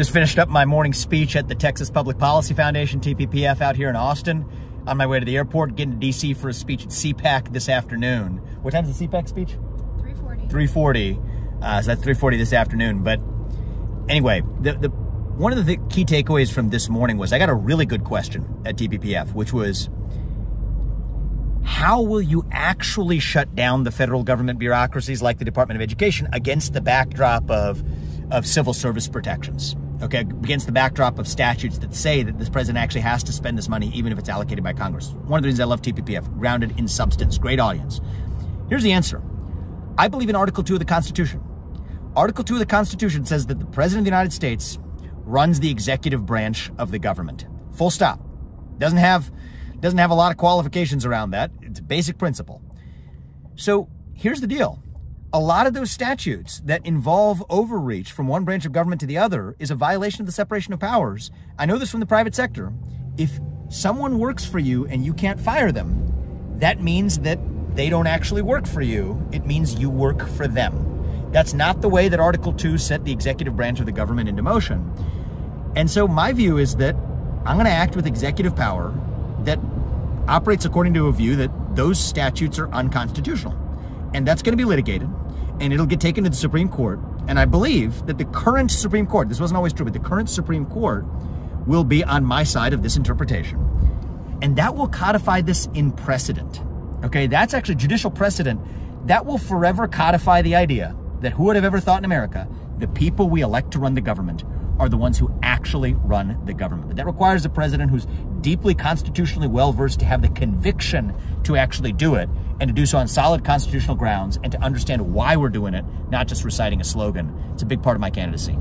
Just finished up my morning speech at the Texas Public Policy Foundation, TPPF, out here in Austin. On my way to the airport, getting to DC for a speech at CPAC this afternoon. What time's the CPAC speech? 340. 340. Uh, so that's 340 this afternoon. But anyway, the, the one of the key takeaways from this morning was I got a really good question at TPPF, which was how will you actually shut down the federal government bureaucracies like the Department of Education against the backdrop of, of civil service protections? Okay, against the backdrop of statutes that say that this president actually has to spend this money even if it's allocated by Congress. One of the reasons I love TPPF, grounded in substance, great audience. Here's the answer. I believe in Article 2 of the Constitution. Article 2 of the Constitution says that the President of the United States runs the executive branch of the government. Full stop. Doesn't have doesn't have a lot of qualifications around that. It's a basic principle. So, here's the deal a lot of those statutes that involve overreach from one branch of government to the other is a violation of the separation of powers. I know this from the private sector. If someone works for you and you can't fire them, that means that they don't actually work for you. It means you work for them. That's not the way that Article 2 set the executive branch of the government into motion. And so my view is that I'm going to act with executive power that operates according to a view that those statutes are unconstitutional and that's going to be litigated and it'll get taken to the Supreme Court. And I believe that the current Supreme Court, this wasn't always true, but the current Supreme Court will be on my side of this interpretation. And that will codify this in precedent. Okay, that's actually judicial precedent. That will forever codify the idea that who would have ever thought in America, the people we elect to run the government are the ones who actually run the government. But that requires a president who's deeply constitutionally well versed to have the conviction to actually do it and to do so on solid constitutional grounds and to understand why we're doing it, not just reciting a slogan. It's a big part of my candidacy.